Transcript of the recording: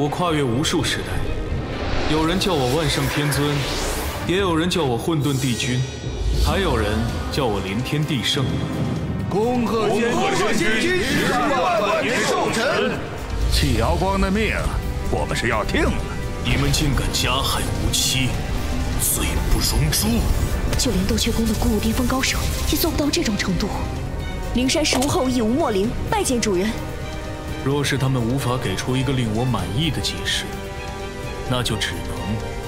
我跨越无数时代，有人叫我万圣天尊，也有人叫我混沌帝君，还有人叫我灵天地圣。恭贺仙君十万万年寿辰！气瑶光的命，我们是要定了。你们竟敢加害无期，罪不容诛！就连斗雀宫的古武巅峰高手也做不到这种程度。灵山十无后裔吴墨灵拜见主人。若是他们无法给出一个令我满意的解释，那就只能。